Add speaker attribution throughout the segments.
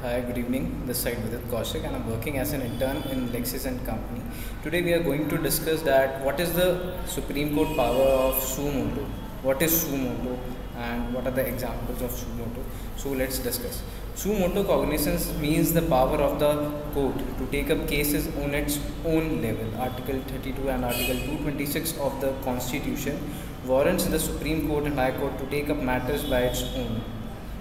Speaker 1: Hi, good evening. This side Vidit Kaushik, and I'm working as an intern in Lexis and Company. Today we are going to discuss that what is the Supreme Court power of suo motu, what is suo motu, and what are the examples of suo motu. So let's discuss. Suo motu cognizance means the power of the court to take up cases on its own level. Article 32 and Article 226 of the Constitution warrants the Supreme Court and High Court to take up matters by its own.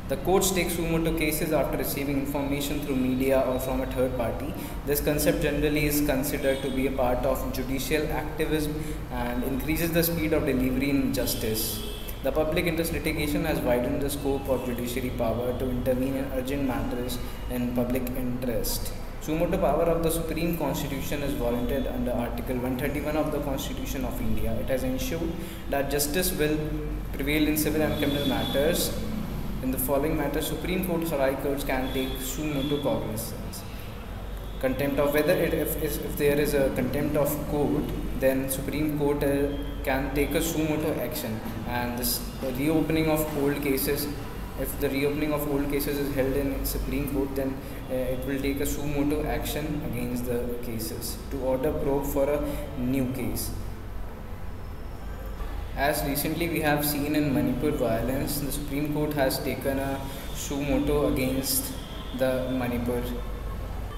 Speaker 1: The courts take suo motu cases after receiving information through media or from a third party. This concept generally is considered to be a part of judicial activism and increases the speed of delivery in justice. The public interest litigation has widened the scope of judiciary power to intervene in urgent matters in public interest. Suo motu power of the Supreme Constitution is warranted under Article 131 of the Constitution of India. It has ensured that justice will prevail in civil and criminal matters in the following matter, Supreme Court or High Courts can take suo motu cognizance. Contempt of whether it, if, if there is a contempt of court, then Supreme Court uh, can take a suo motu action. And this the reopening of old cases, if the reopening of old cases is held in Supreme Court, then uh, it will take a suo motu action against the cases to order probe for a new case. As recently we have seen in Manipur violence, the Supreme Court has taken a suo motu against the Manipur.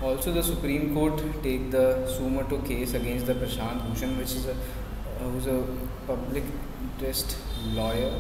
Speaker 1: Also, the Supreme Court take the suo motu case against the Prashant Bhushan, which is a who's a public interest lawyer